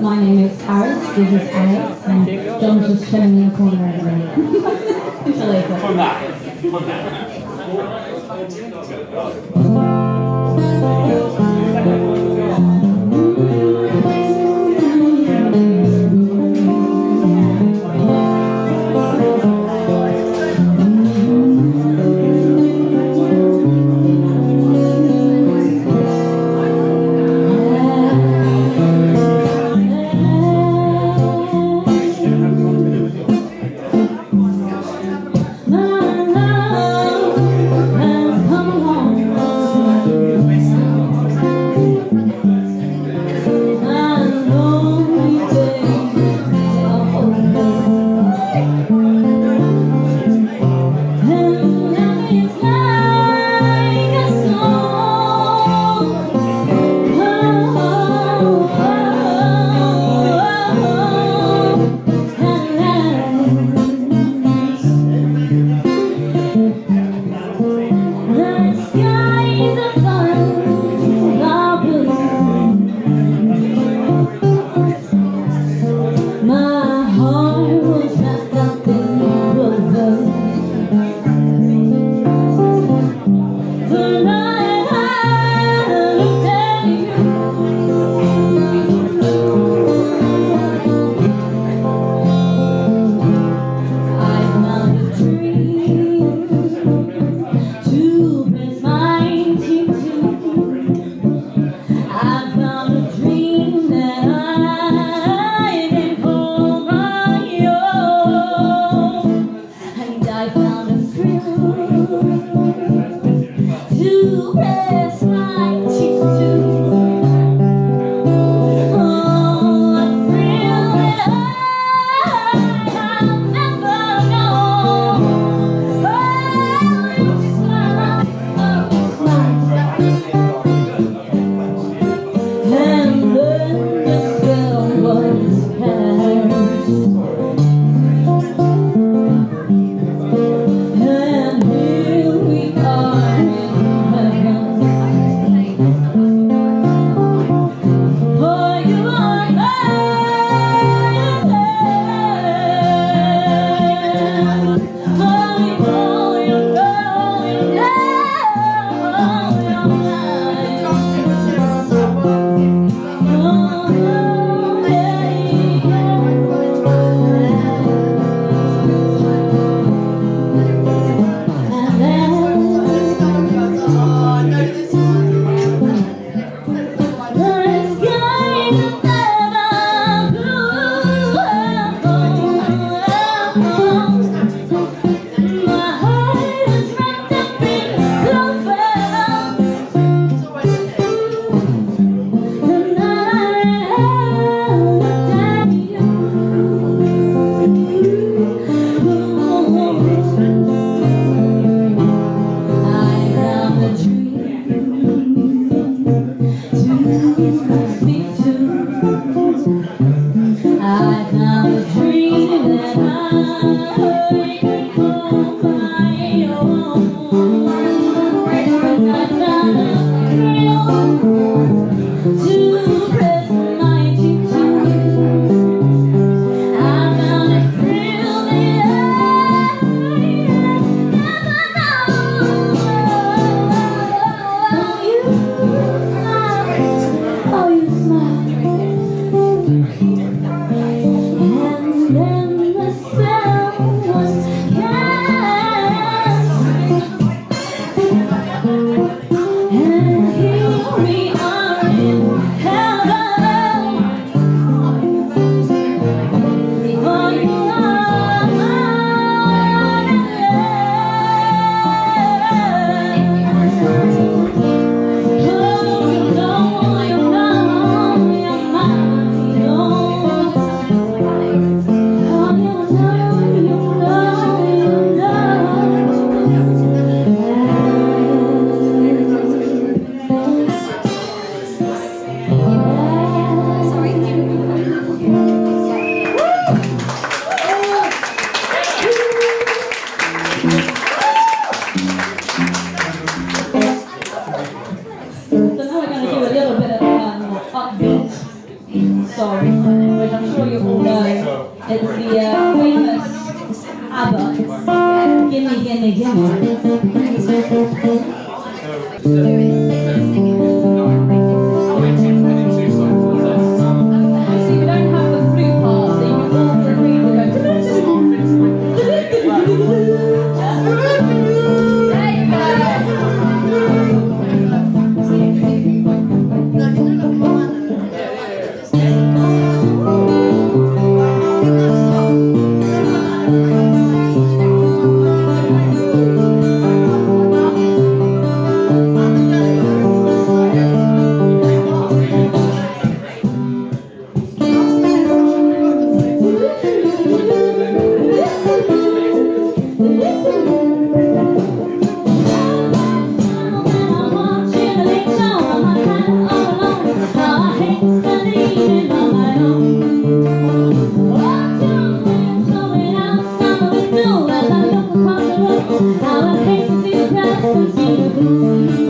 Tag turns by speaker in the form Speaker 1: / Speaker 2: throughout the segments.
Speaker 1: My name is Carys, this is Alex, and John's just turning me a corner over there. Until later. From that. From that. There Oh.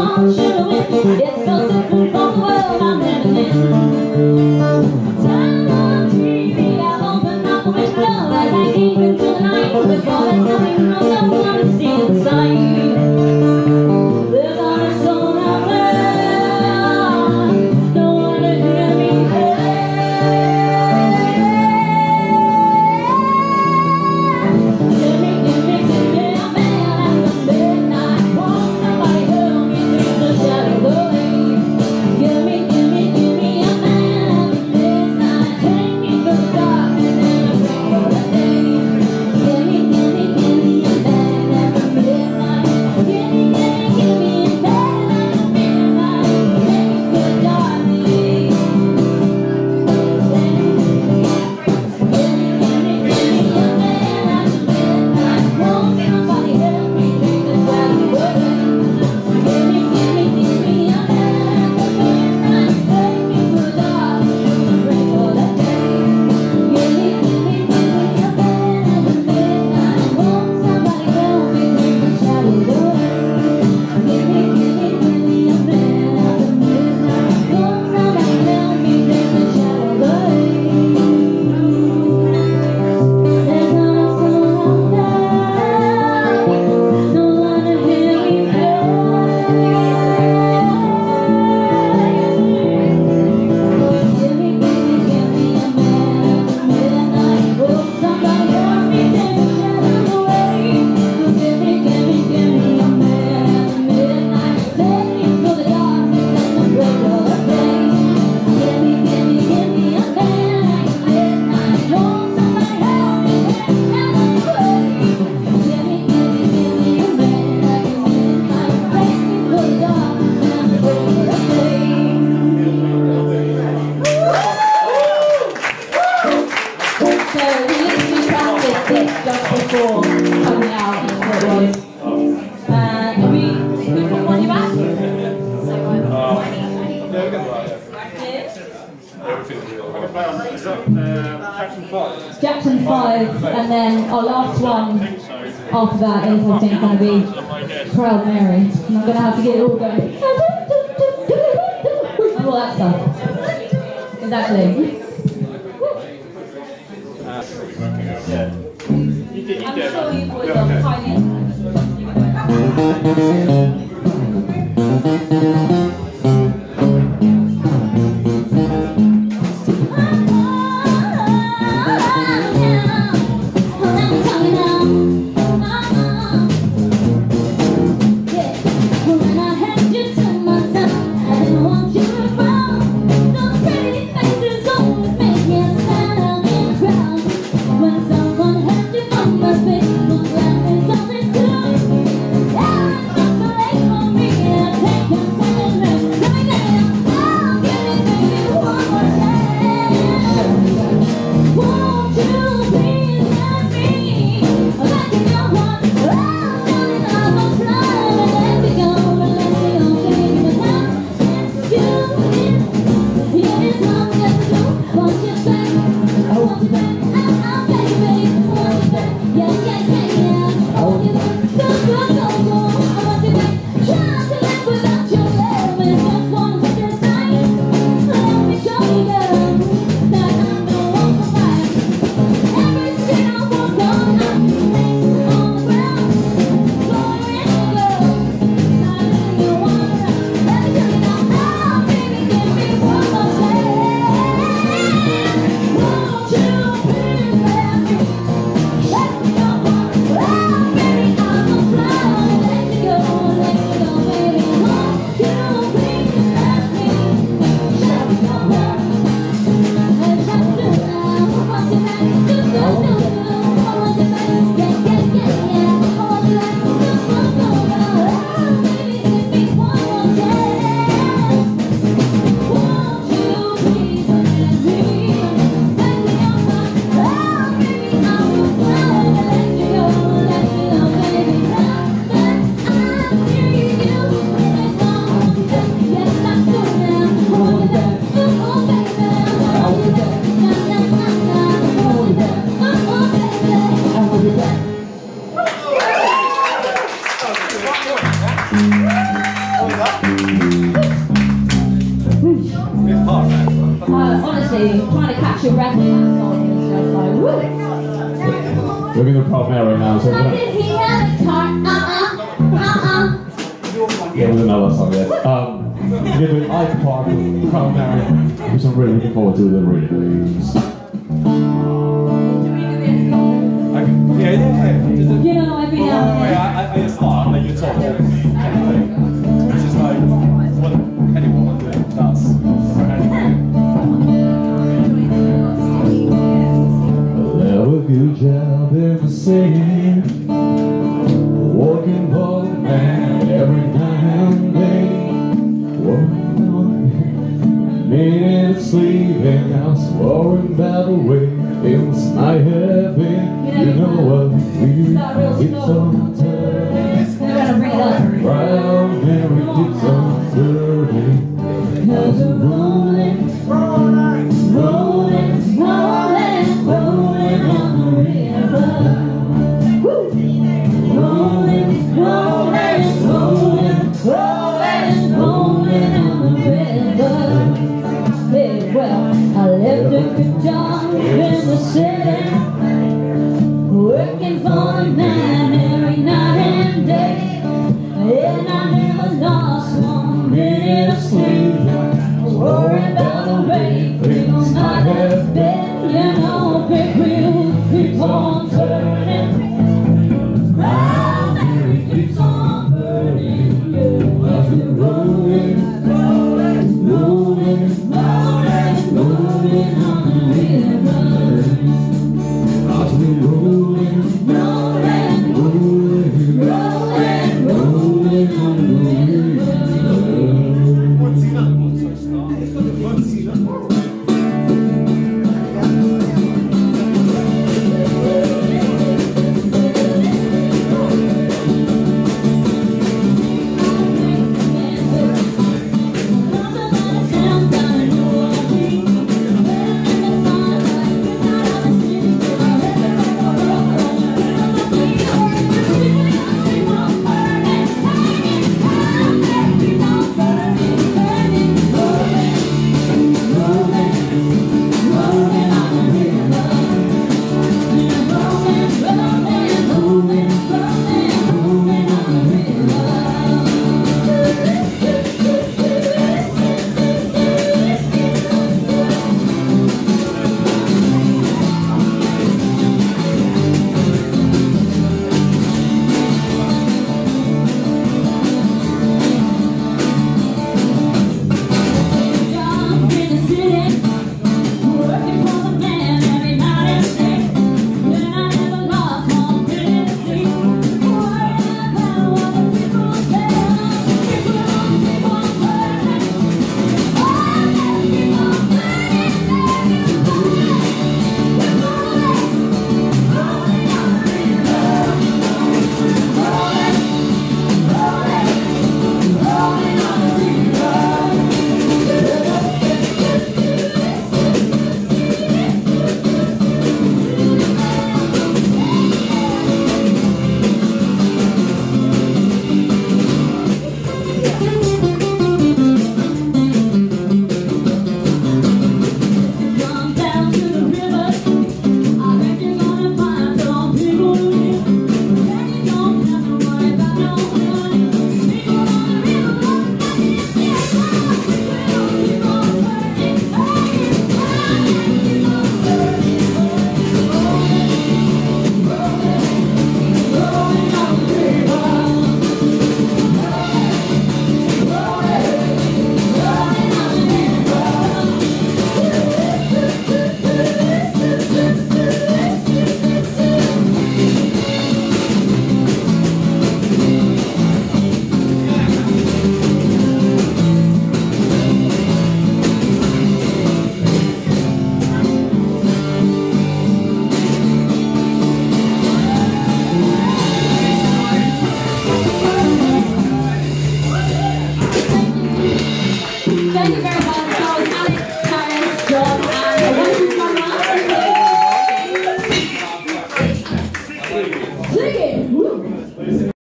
Speaker 1: wrong, should've it's something And then our last one after that is, I think, going to be Proud Mary. And I'm going to have to get it all going. and all that stuff. Exactly. Yeah,
Speaker 2: with another song, yes. Um, we're doing Ike Park, Proud Mary, which I'm really looking forward to the release.
Speaker 3: Okay. Yeah, yeah, yeah. Just a-
Speaker 1: You know, every now and
Speaker 3: Oh,
Speaker 1: then.
Speaker 3: yeah, I, I just thought like you talk kind of thing. It's just like what anyone does.
Speaker 2: Have a good job in the minutes sleeping, I was worrying about the way things might have been. You know what we did some turning,
Speaker 1: We're gonna city, working every night and day. And I never lost one of sleep. Worried about the. You know, big wheels keep on turning. Keeps on burning. Yeah, rolling, rolling, rolling, rolling